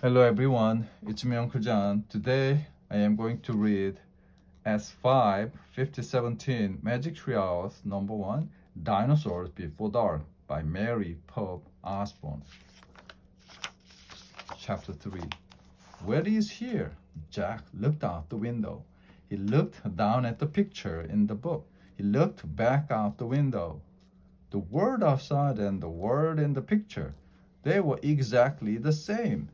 Hello everyone, it's me Uncle John. Today I am going to read S5 5017 Magic Tree House number 1 Dinosaurs Before Dark by Mary Pope Osborne. Chapter 3 Where is here? Jack looked out the window. He looked down at the picture in the book. He looked back out the window. The word outside and the word in the picture, they were exactly the same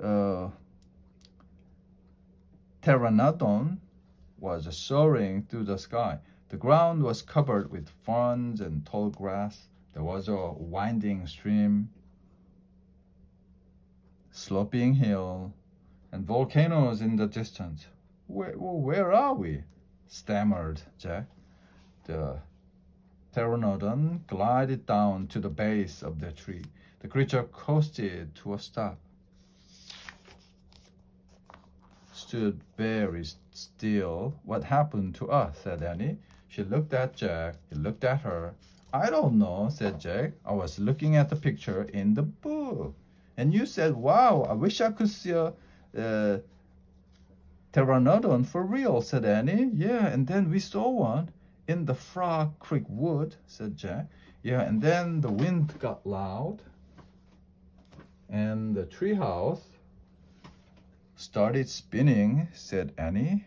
uh, pteranodon was soaring through the sky. The ground was covered with ferns and tall grass. There was a winding stream, sloping hill, and volcanoes in the distance. Where, where are we? stammered Jack. The pteranodon glided down to the base of the tree. The creature coasted to a stop. Stood very still. What happened to us? said Annie. She looked at Jack. He looked at her. I don't know, said Jack. I was looking at the picture in the book. And you said, wow, I wish I could see a uh, pteranodon for real, said Annie. Yeah, and then we saw one in the Frog Creek Wood, said Jack. Yeah, and then the wind got loud. And the treehouse started spinning, said Annie.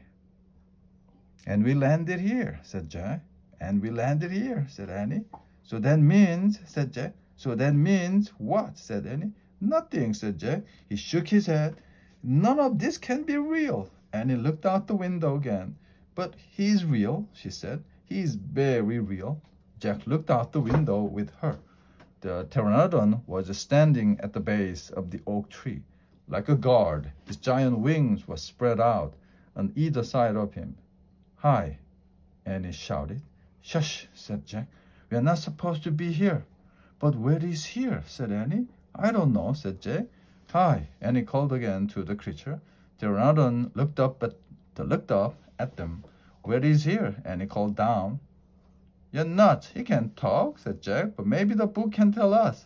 And we landed here, said Jack. And we landed here, said Annie. So that means, said Jack. So that means what, said Annie. Nothing, said Jack. He shook his head. None of this can be real. Annie looked out the window again. But he's real, she said. He's very real. Jack looked out the window with her. The pteranodon was standing at the base of the oak tree. Like a guard, his giant wings were spread out on either side of him. Hi, Annie shouted. Shush, said Jack. We are not supposed to be here. But where is here? said Annie. I don't know, said Jack. Hi, Annie called again to the creature. The Pteranodon looked up at looked up at them. Where is here? Annie called down. You're nuts. He can't talk, said Jack, but maybe the book can tell us.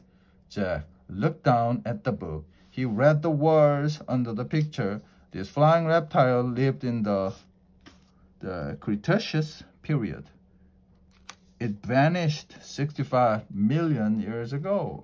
Jack looked down at the book. He read the words under the picture. This flying reptile lived in the, the Cretaceous period. It vanished 65 million years ago.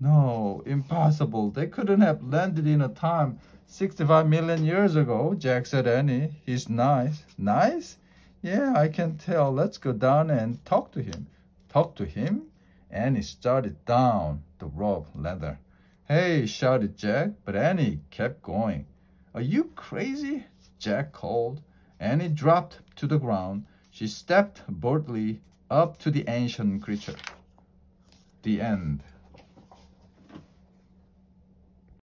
No, impossible. They couldn't have landed in a time 65 million years ago, Jack said Annie. He's nice. Nice? Yeah, I can tell. Let's go down and talk to him. Talk to him? Annie started down the rope ladder. Hey, shouted Jack, but Annie kept going. Are you crazy? Jack called. Annie dropped to the ground. She stepped boldly up to the ancient creature. The end.